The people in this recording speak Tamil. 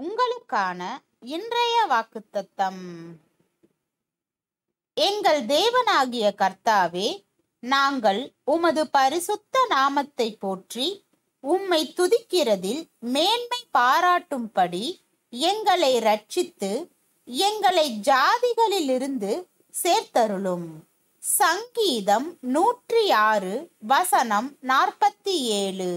உங்களுக்கான இன்றைய வாக்குத்தத்தம். எங்கள் தேவனாகிய கர்த்தாவே நாங்கள் உமது பரிசுத்த நாமத்தை போற்றி உம்மை துதிக்கிறதில் மேன்மை பாராட்டும்படி எங்களை ரட்சித்து எங்களை ஜாதிகளிலிருந்து சேர்த்தருளும். சங்கீதம் நூற்றி ஆறு வசனம் நாற்பத்தி ஏழு.